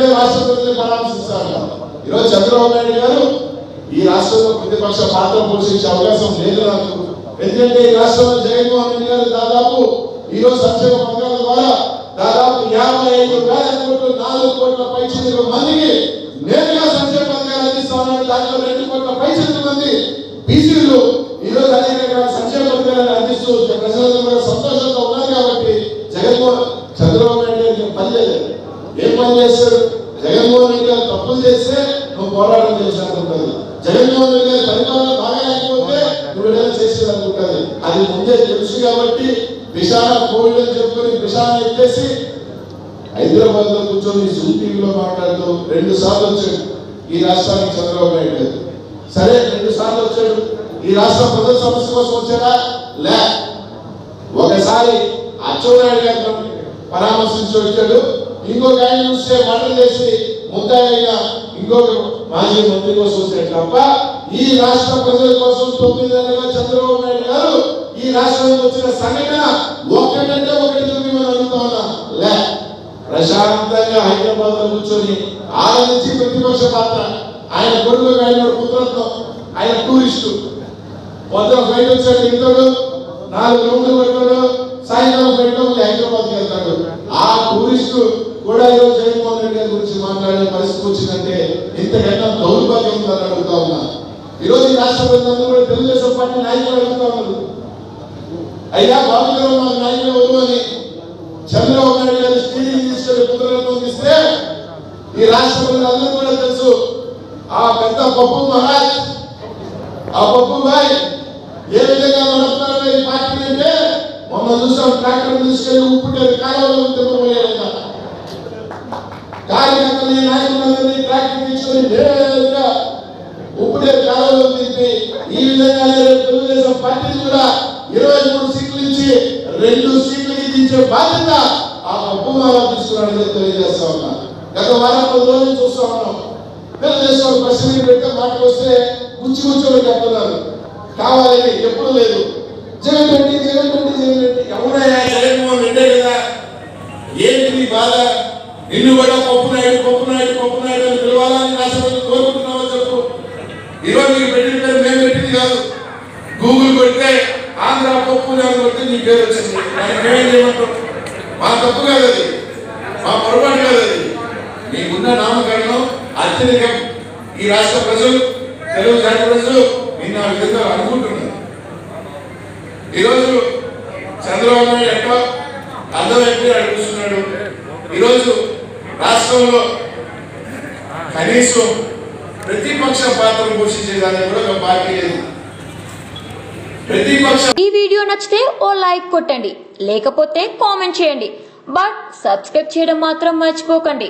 ఇక్కడే రాష్ట్ర ప్రజలు పరామర్శిస్తారు ఈరోజు చంద్రబాబు నాయుడు గారు ఈ రాష్ట్రంలో ప్రతిపక్ష పాత్ర పోషించే అవకాశం లేదు నాకు. ఎందుకంటే ఈ రాష్ట్రంలో జగన్మోహన్ రెడ్డి గారు దాదాపు ఈ రోజు సంక్షేమ పథకాల ద్వారా దాదాపు యాభై ఐదు వేల కోట్లు నాలుగు కోట్ల పైచిలకు మందికి నేరుగా సంక్షేమ పథకాలు అందిస్తా ఉన్నారు దాంట్లో రెండు కోట్ల పైచిలకు మంది బీసీలు ఈరోజు అనేక రకాల సంక్షేమ పథకాలను అందిస్తూ ప్రజలందరూ కూడా సంతోషంగా ఉన్నారు కాబట్టి జగన్మోహన్ చంద్రబాబు నాయుడు గారికి పని లేదు ఏం పని చేస్తాడు జగన్మోహన్ రెడ్డి గారు తప్పులు చేస్తే నువ్వు పోరాటం చేశానుకుంటుంది జగన్మోహన్ రెడ్డి గారి పరిపాలన బాగా లేకపోతే నువ్వు ఏదైనా చేసేదనుకుంటది అది ముందే తెలుసు కాబట్టి విశాల కోల్డ్ అని చెప్పుకొని విశాల ఎత్తేసి హైదరాబాద్లో కూర్చొని జూమ్ టీవీలో మాట్లాడుతూ రెండు సార్లు వచ్చాడు ఈ రాష్ట్రానికి చంద్రబాబు నాయుడు గారు. సరే రెండు సార్లు వచ్చాడు. ఈ రాష్ట్ర ప్రజల సమస్య కోసం వచ్చాడా? లే. ఒకసారి అచ్చెన్నాయుడు గారు పరామర్శించి వచ్చాడు. ఇంకొక ఆయన చూస్తే మటన్ చేసి ముద్దాయిగా ఇంకొక మాజీ మంత్రి కోసం వచ్చాడు తప్ప ఈ రాష్ట్ర ప్రజల కోసం తొమ్మిది నెలలుగా చంద్రబాబు నాయుడు గారు ఈ రాష్ట్రానికి వచ్చిన సంఘటన ఒకటంటే ఒకటి చూపి మనం అడుగుతా ఉన్నాం? లే ప్రశాంతంగా హైదరాబాద్లో కూర్చొని ఆనందించి ప్రతిపక్ష పాత్ర. ఆయన కొడుకు ఆయన పుత్రత్వం ఆయన టూరిస్టు. పొద్దున ఫ్లైట్ వచ్చాడు ఇంటాడు నాలుగు రూములు పెట్టాడు సాయంత్రం ఫ్లైట్ హైదరాబాద్ వెళ్తాడు ఆ టూరిస్టు కూడా ఈరోజు జగన్మోహన్ రెడ్డి గారి గురించి మాట్లాడే పరిస్థితి వచ్చిందంటే ఇంతకన్నా దౌర్భాగ్యం ఉందని అడుగుతా ఉన్నా. ఈరోజు ఈ రాష్ట్ర ప్రజలందరూ కూడా తెలుగుదేశం పార్టీ నాయకులు అడుగుతా ఉన్నారు. అయ్యా బాబు మా నాయకులు ఎవరు అని చంద్రబాబు నాయుడు గారు స్టీరింగ్ తీసుకెళ్ళి పుత్రులను ఇస్తే ఈ రాష్ట్ర ప్రజలందరూ కూడా తెలుసు ఆ పెద్ద పప్పు మహారాజ్ ఆ పప్పు భాయ్ ఏ విధంగా నడుపుతారో ఈ పార్టీ అంటే మొన్న చూసాం ట్రాక్టర్ తీసుకెళ్ళి ఉప్పుటేరు కాలంలో తిప్పబోయేట కార్యకర్తలని నాయకులందరినీ నేరుగా ఉప్పుడే కాలంలో తిప్పి ఈ విధంగా తెలుగుదేశం పార్టీ కూడా ఇరవై మూడు సీట్లు ఇచ్చి రెండు సీట్లకి దించే బాధ్యత ఆ పప్పు తీసుకున్నాడని తెలియజేస్తా ఉన్నా. గత వారం రోజులు చూస్తా ఉన్నాం. తెలుగుదేశం ప్రశ్న పెట్టే మాటలు వస్తే గుచ్చి గుచ్చి చెప్తున్నారు. కావాలని ఎప్పుడు లేదు. జగన్ రెడ్డి జగన్ రెడ్డి జగన్ రెడ్డి. ఎవరైనా జగన్మోహన్ రెడ్డే కదా? ఏంటి బాధ? నిన్ను కూడా పప్పు నాయుడు పప్పు నాయుడు పిలవాలని రాష్ట్రపతి కోరుకుంటున్నావో చెప్పు ఈరోజు నీకు పెట్టిన పేరు మేము పెట్టింది కాదు గూగుల్ కొడితే ఆంధ్ర పప్పు నేను కొడితే నీ పేరు వచ్చింది దానికి మేమేం చేయమంటాం మా తప్పు కాదు అది మా పొరపాటు కాదు అది నీకున్న నామకరణం అత్యధికం ఈ రాష్ట్ర ప్రజలు తెలుగు జాతి ప్రజలు నిన్న ఆ విధంగా అనుకుంటున్నారు ఈరోజు చంద్రబాబు నాయుడు ఎట్లా ఎక్కడ అడుగుతున్నాడు ఈరోజు రాష్ట్రంలో కనీసం ప్రతిపక్ష పాత్ర పోషించేదానికి కూడా ఒక పార్టీ లేదు. ప్రతిపక్ష ఈ వీడియో నచ్చితే ఓ లైక్ కొట్టండి లేకపోతే కామెంట్ చేయండి బట్ సబ్స్క్రైబ్ చేయడం మాత్రం మర్చిపోకండి.